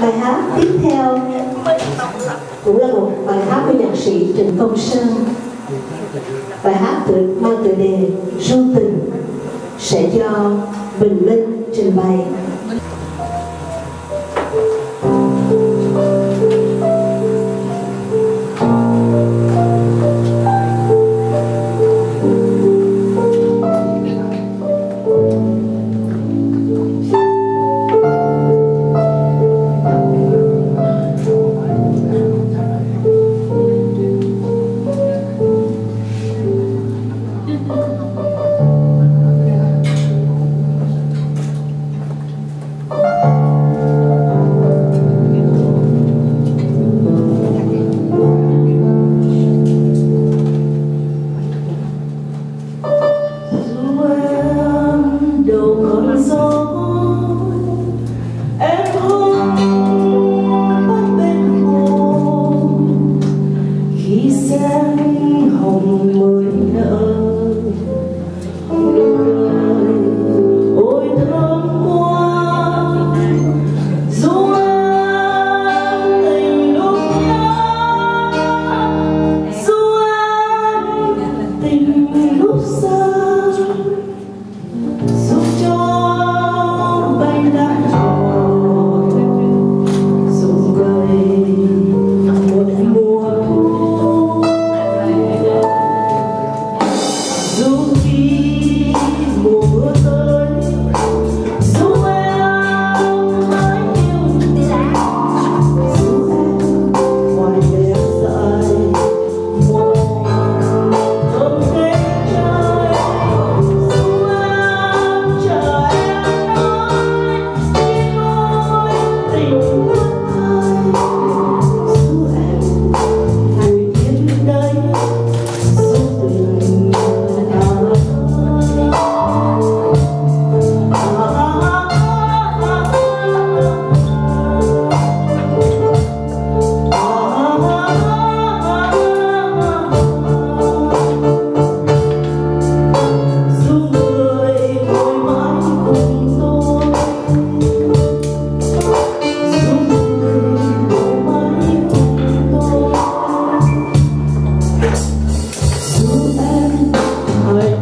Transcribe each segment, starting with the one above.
bài hát tiếp theo cũng là một bài hát của nhạc sĩ Trịnh Công Sơn. Bài hát tự mang tựa đề Du tình sẽ do Bình Minh trình bày.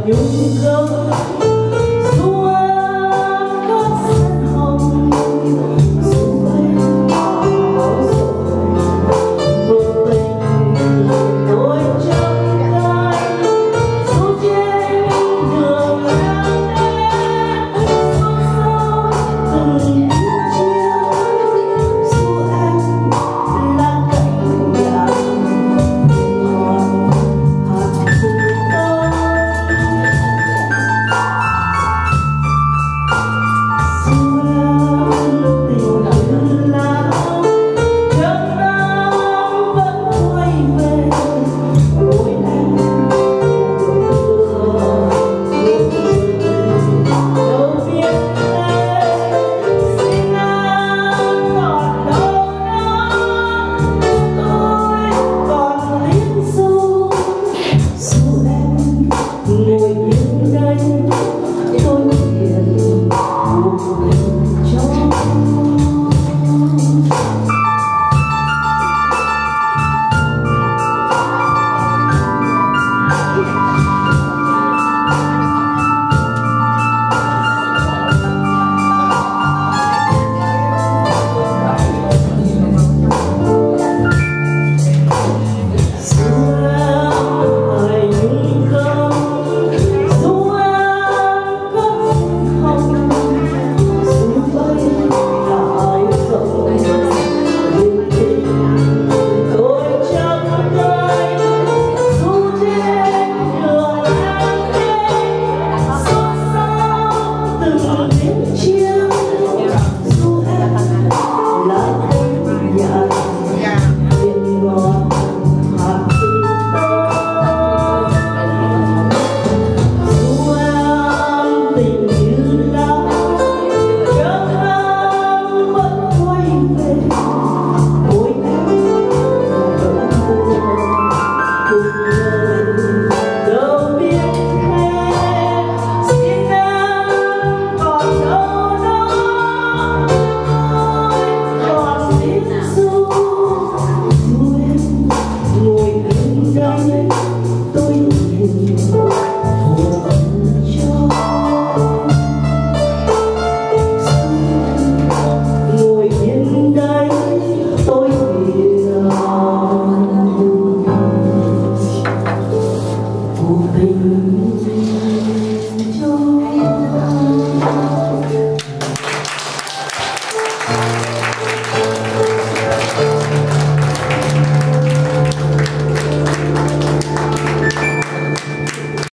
刘一